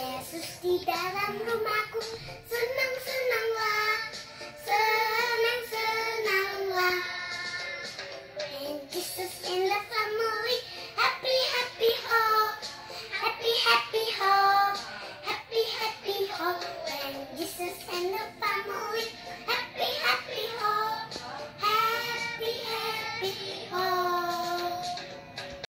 Yesus di dalam rumahku. Senang-senanglah senang-senanglah. When Jesus in the family. Happy happy ho, happy happy ho, happy happy ho. When Jesus in the family.